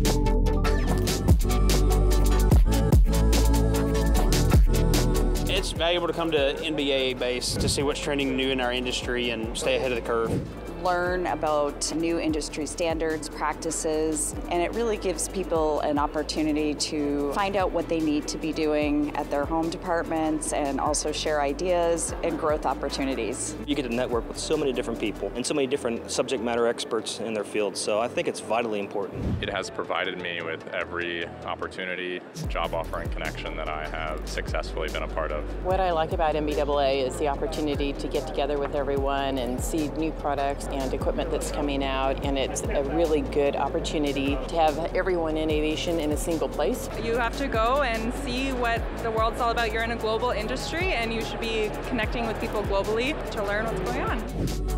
It's valuable to come to NBAA-BACE to see what's trending new in our industry and stay ahead of the curve learn about new industry standards, practices, and it really gives people an opportunity to find out what they need to be doing at their home departments and also share ideas and growth opportunities. You get to network with so many different people and so many different subject matter experts in their field, so I think it's vitally important. It has provided me with every opportunity, job offer, and connection that I have successfully been a part of. What I like about NBAA is the opportunity to get together with everyone and see new products and equipment that's coming out, and it's a really good opportunity to have everyone in aviation in a single place. You have to go and see what the world's all about. You're in a global industry, and you should be connecting with people globally to learn what's going on.